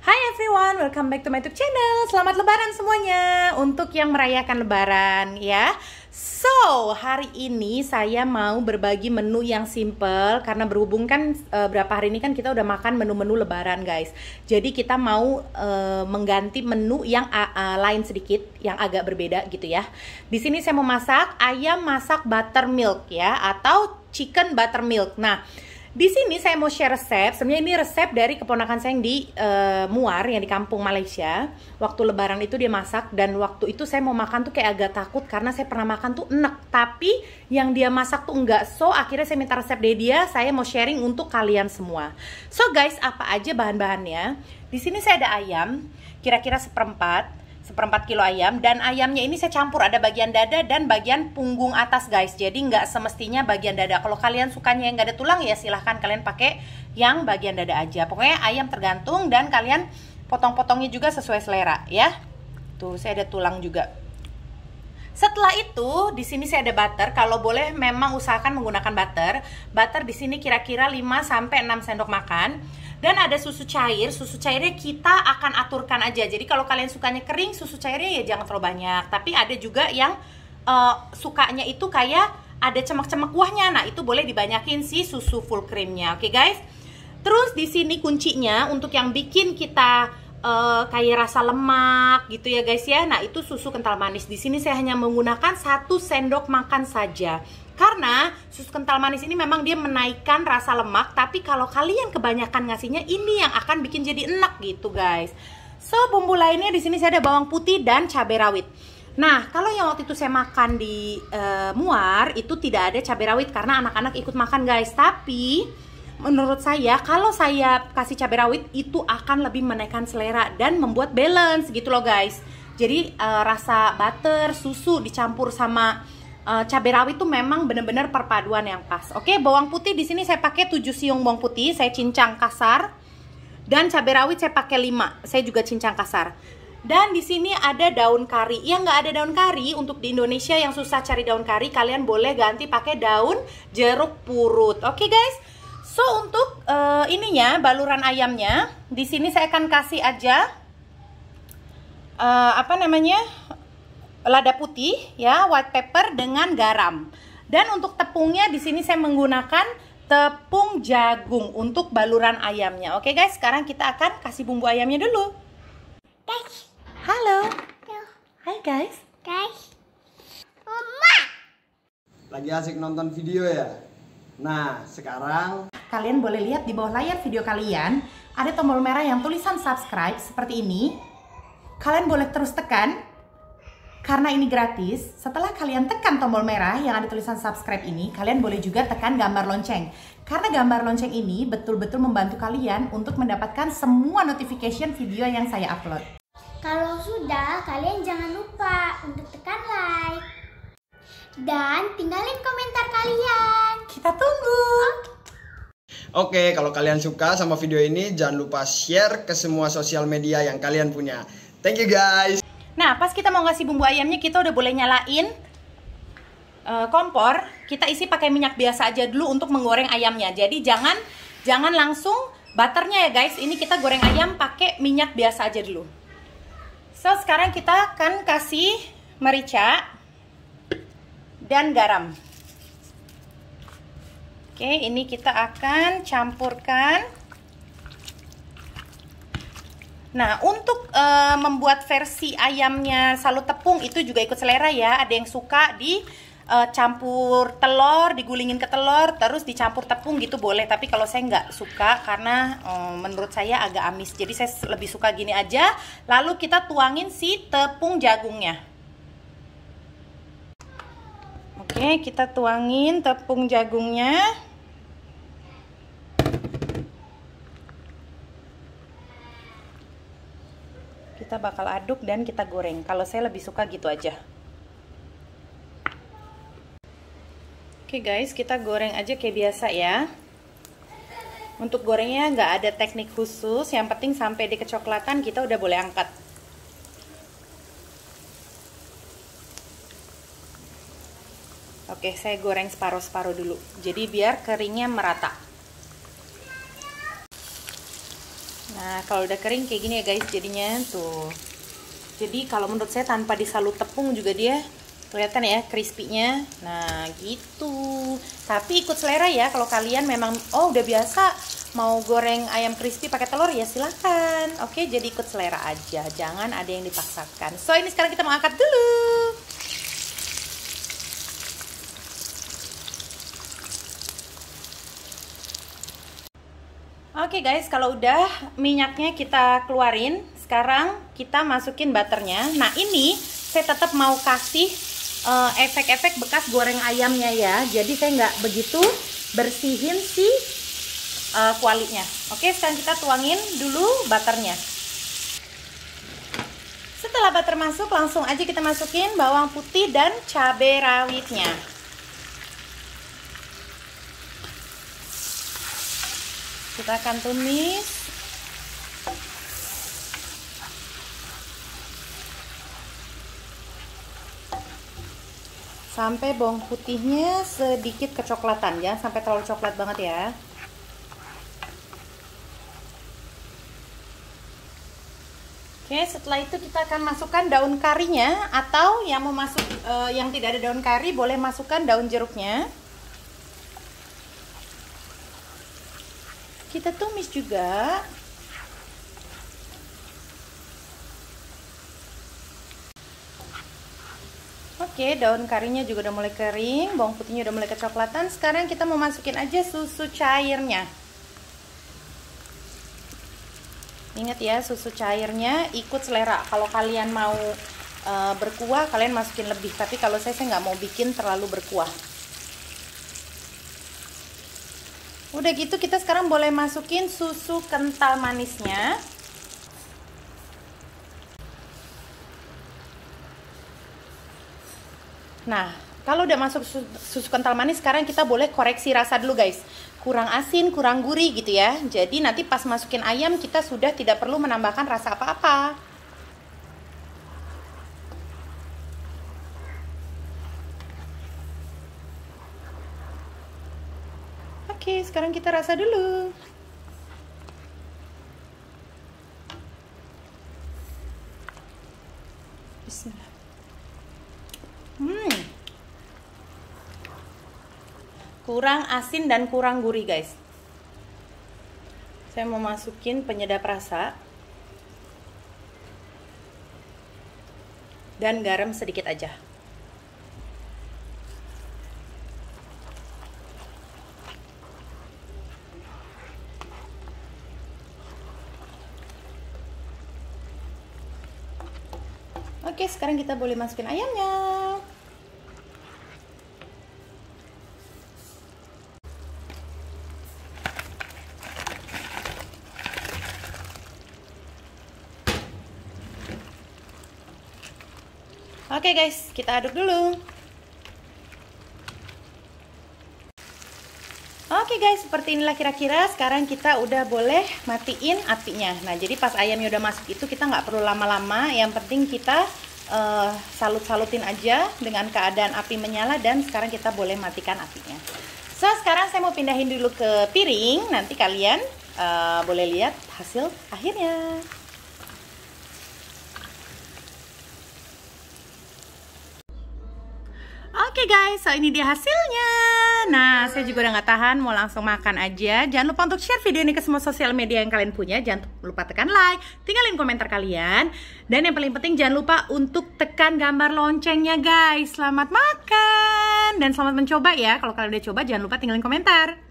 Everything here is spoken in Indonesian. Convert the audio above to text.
Hai everyone, welcome back to my YouTube channel. Selamat lebaran semuanya untuk yang merayakan lebaran ya. So, hari ini saya mau berbagi menu yang simple karena berhubung kan e, berapa hari ini kan kita udah makan menu-menu lebaran, guys. Jadi kita mau e, mengganti menu yang a, a, lain sedikit, yang agak berbeda gitu ya. Di sini saya mau masak ayam masak buttermilk ya atau chicken buttermilk. Nah, di sini saya mau share resep. Sebenarnya ini resep dari keponakan saya yang di uh, Muar, yang di kampung Malaysia. Waktu lebaran itu dia masak dan waktu itu saya mau makan tuh kayak agak takut karena saya pernah makan tuh enak. Tapi yang dia masak tuh enggak. So akhirnya saya minta resep dari dia. Saya mau sharing untuk kalian semua. So guys, apa aja bahan-bahannya? Di sini saya ada ayam, kira-kira seperempat seperempat kilo ayam dan ayamnya ini saya campur ada bagian dada dan bagian punggung atas guys jadi nggak semestinya bagian dada kalau kalian sukanya yang nggak ada tulang ya silahkan kalian pakai yang bagian dada aja pokoknya ayam tergantung dan kalian potong-potongnya juga sesuai selera ya tuh saya ada tulang juga setelah itu, di sini saya ada butter. Kalau boleh memang usahakan menggunakan butter. Butter di sini kira-kira 5 sampai 6 sendok makan. Dan ada susu cair, susu cairnya kita akan aturkan aja. Jadi kalau kalian sukanya kering, susu cairnya ya jangan terlalu banyak. Tapi ada juga yang uh, sukanya itu kayak ada cemak-cemak kuahnya. Nah, itu boleh dibanyakin si susu full creamnya. Oke, okay, guys? Terus di sini kuncinya untuk yang bikin kita uh, kayak rasa lemak gitu ya guys ya. Nah, itu susu kental manis. Di sini saya hanya menggunakan satu sendok makan saja. Karena susu kental manis ini memang dia menaikkan rasa lemak, tapi kalau kalian kebanyakan ngasihnya ini yang akan bikin jadi enak gitu, guys. So, bumbu lainnya di sini saya ada bawang putih dan cabai rawit. Nah, kalau yang waktu itu saya makan di uh, Muar itu tidak ada cabai rawit karena anak-anak ikut makan, guys. Tapi menurut saya kalau saya kasih cabai rawit itu akan lebih menaikkan selera dan membuat balance gitu loh, guys. Jadi uh, rasa butter, susu dicampur sama uh, cabai rawit itu memang benar-benar perpaduan yang pas. Oke, bawang putih di sini saya pakai 7 siung bawang putih, saya cincang kasar. Dan cabai rawit saya pakai 5, saya juga cincang kasar. Dan di sini ada daun kari. Yang nggak ada daun kari untuk di Indonesia yang susah cari daun kari, kalian boleh ganti pakai daun jeruk purut. Oke guys. So untuk uh, ininya baluran ayamnya, di sini saya akan kasih aja uh, apa namanya lada putih ya, white pepper dengan garam. Dan untuk tepungnya di sini saya menggunakan tepung jagung untuk baluran ayamnya. Oke guys, sekarang kita akan kasih bumbu ayamnya dulu. Guys. Halo. Hai guys. Guys. Mama. Lagi asik nonton video ya? Nah, sekarang kalian boleh lihat di bawah layar video kalian ada tombol merah yang tulisan subscribe seperti ini. Kalian boleh terus tekan karena ini gratis, setelah kalian tekan tombol merah yang ada tulisan subscribe ini, kalian boleh juga tekan gambar lonceng. Karena gambar lonceng ini betul-betul membantu kalian untuk mendapatkan semua notification video yang saya upload. Kalau sudah, kalian jangan lupa untuk tekan like. Dan tinggalin komentar kalian. Kita tunggu. Oke, kalau kalian suka sama video ini, jangan lupa share ke semua sosial media yang kalian punya. Thank you guys. Nah, pas kita mau ngasih bumbu ayamnya, kita udah boleh nyalain uh, kompor. Kita isi pakai minyak biasa aja dulu untuk menggoreng ayamnya. Jadi jangan jangan langsung butternya ya guys. Ini kita goreng ayam pakai minyak biasa aja dulu. So, sekarang kita akan kasih merica dan garam. Oke, ini kita akan campurkan Nah, untuk uh, membuat versi ayamnya salut tepung itu juga ikut selera ya. Ada yang suka di uh, campur telur, digulingin ke telur, terus dicampur tepung gitu boleh. Tapi kalau saya nggak suka karena um, menurut saya agak amis. Jadi saya lebih suka gini aja. Lalu kita tuangin si tepung jagungnya. Oke, kita tuangin tepung jagungnya. Kita bakal aduk dan kita goreng. Kalau saya lebih suka gitu aja. Oke guys, kita goreng aja kayak biasa ya. Untuk gorengnya nggak ada teknik khusus, yang penting sampai di kecoklatan kita udah boleh angkat. Oke, saya goreng separuh-separuh dulu. Jadi biar keringnya merata. Nah, kalau udah kering kayak gini ya guys jadinya tuh. Jadi kalau menurut saya tanpa disalut tepung juga dia kelihatan ya crispy-nya. Nah, gitu. Tapi ikut selera ya kalau kalian memang oh udah biasa mau goreng ayam crispy pakai telur ya silahkan. Oke, jadi ikut selera aja. Jangan ada yang dipaksakan. So, ini sekarang kita mau angkat dulu. Oke okay guys, kalau udah minyaknya kita keluarin, sekarang kita masukin butternya. Nah ini saya tetap mau kasih eh, efek-efek uh, bekas goreng ayamnya ya. Jadi saya nggak begitu bersihin si uh, kualinya. Oke, okay, sekarang kita tuangin dulu butternya. Setelah butter masuk, langsung aja kita masukin bawang putih dan cabai rawitnya. Kita akan tumis sampai bawang putihnya sedikit kecoklatan ya sampai terlalu coklat banget ya Oke, setelah itu kita akan masukkan daun karinya atau yang mau masuk uh, yang tidak ada daun kari boleh masukkan daun jeruknya. Kita tumis juga Oke, daun karinya juga udah mulai kering, bawang putihnya udah mulai kecoklatan. Sekarang kita mau masukin aja susu cairnya. Ingat ya, susu cairnya ikut selera. Kalau kalian mau e, berkuah, kalian masukin lebih. Tapi kalau saya, saya nggak mau bikin terlalu berkuah. Udah gitu kita sekarang boleh masukin susu kental manisnya. Nah, kalau udah masuk susu, kental manis, sekarang kita boleh koreksi rasa dulu guys. Kurang asin, kurang gurih gitu ya. Jadi nanti pas masukin ayam kita sudah tidak perlu menambahkan rasa apa-apa. Oke, sekarang kita rasa dulu. Hmm. Kurang asin dan kurang gurih, guys. Saya mau masukin penyedap rasa. Dan garam sedikit aja. Oke, sekarang kita boleh masukin ayamnya. Oke guys, kita aduk dulu. Oke guys, seperti inilah kira-kira sekarang kita udah boleh matiin apinya. Nah, jadi pas ayamnya udah masuk itu kita nggak perlu lama-lama. Yang penting kita uh, salut-salutin aja dengan keadaan api menyala dan sekarang kita boleh matikan apinya. So, sekarang saya mau pindahin dulu ke piring. Nanti kalian uh, boleh lihat hasil akhirnya. Oke okay guys, so ini dia hasilnya. Nah, saya juga udah gak tahan, mau langsung makan aja. Jangan lupa untuk share video ini ke semua sosial media yang kalian punya. Jangan lupa tekan like, tinggalin komentar kalian. Dan yang paling penting jangan lupa untuk tekan gambar loncengnya guys. Selamat makan dan selamat mencoba ya. Kalau kalian udah coba jangan lupa tinggalin komentar.